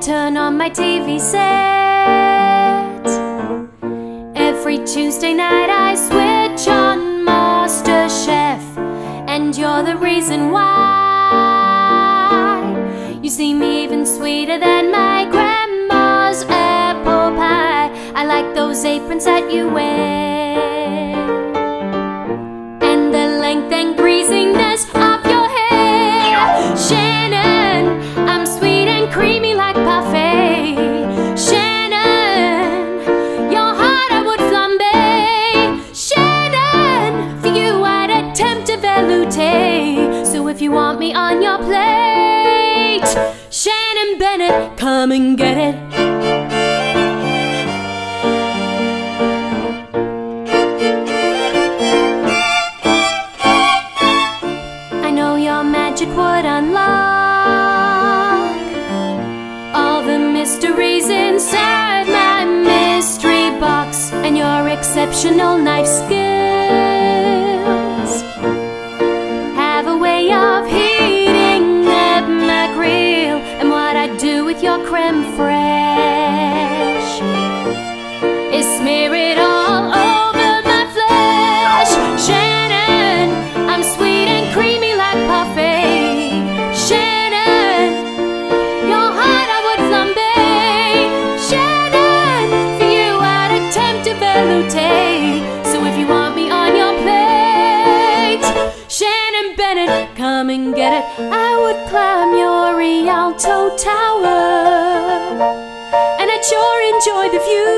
turn on my TV set. Every Tuesday night I switch on MasterChef, and you're the reason why. You seem even sweeter than my grandma's apple pie. I like those aprons that you wear, you want me on your plate, Shannon Bennett, come and get it. I know your magic would unlock all the mysteries inside my mystery box and your exceptional knife skills creme is smear it all over my flesh. Shannon, I'm sweet and creamy like parfait. Shannon, your heart I would flambe. Shannon, for you I'd attempt to velouté. So if you want me on your plate, Shannon Bennett, come and get it. I sure enjoy the view.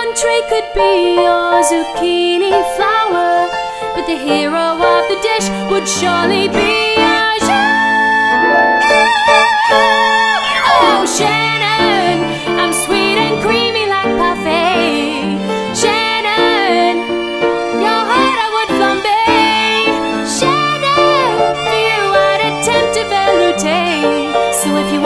Entree could be your zucchini flower, but the hero of the dish would surely be Oh, Shannon, I'm sweet and creamy like parfait. Shannon, your heart I would flambe. Shannon, for you I'd attempt velouté. So if you